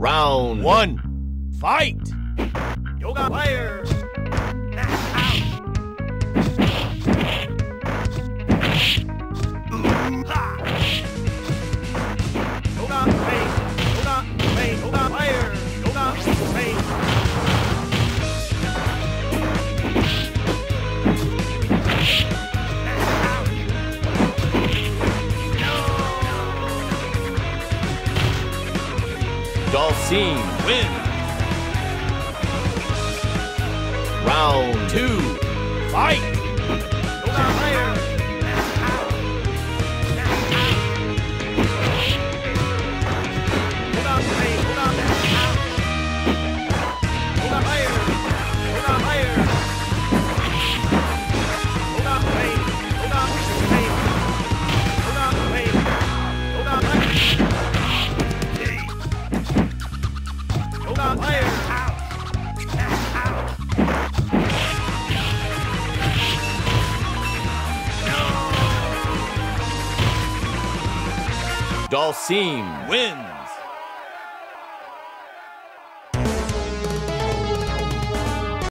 round one, fight! Yoga fire! Dalcine wins. Round about wins.